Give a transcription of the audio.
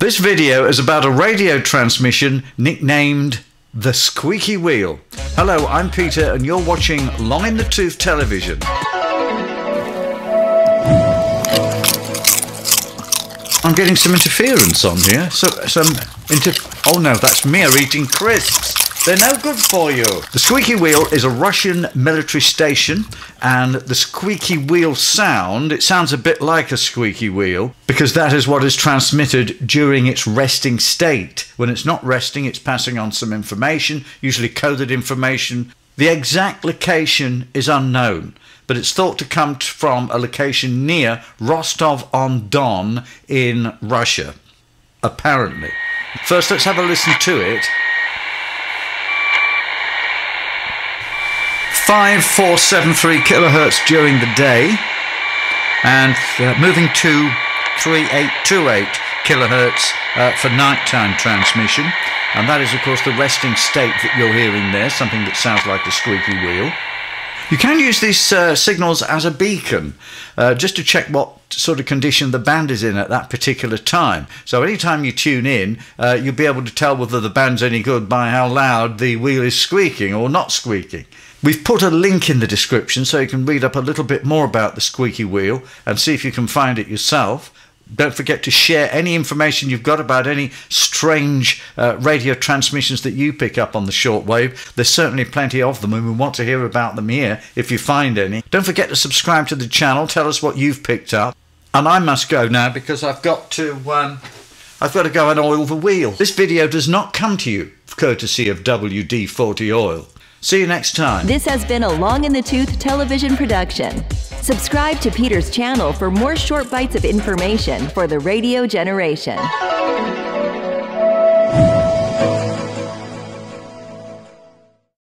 This video is about a radio transmission nicknamed the Squeaky Wheel. Hello, I'm Peter, and you're watching Long in the Tooth Television. I'm getting some interference on here. So, some inter. Oh no, that's me eating crisps. They're no good for you. The Squeaky Wheel is a Russian military station, and the squeaky wheel sound, it sounds a bit like a squeaky wheel because that is what is transmitted during its resting state. When it's not resting, it's passing on some information, usually coded information. The exact location is unknown, but it's thought to come from a location near Rostov on Don in Russia, apparently. First, let's have a listen to it. 5473 kilohertz during the day and uh, moving to 3828 kilohertz uh, for nighttime transmission. And that is, of course, the resting state that you're hearing there, something that sounds like a squeaky wheel. You can use these uh, signals as a beacon uh, just to check what sort of condition the band is in at that particular time. So anytime you tune in, uh, you'll be able to tell whether the band's any good by how loud the wheel is squeaking or not squeaking. We've put a link in the description so you can read up a little bit more about the squeaky wheel and see if you can find it yourself. Don't forget to share any information you've got about any strange uh, radio transmissions that you pick up on the shortwave. There's certainly plenty of them, and we want to hear about them here if you find any. Don't forget to subscribe to the channel. Tell us what you've picked up. And I must go now because I've got to. Um, I've got to go and oil the wheel. This video does not come to you courtesy of WD-40 Oil. See you next time. This has been a Long in the Tooth television production. Subscribe to Peter's channel for more short bites of information for the radio generation.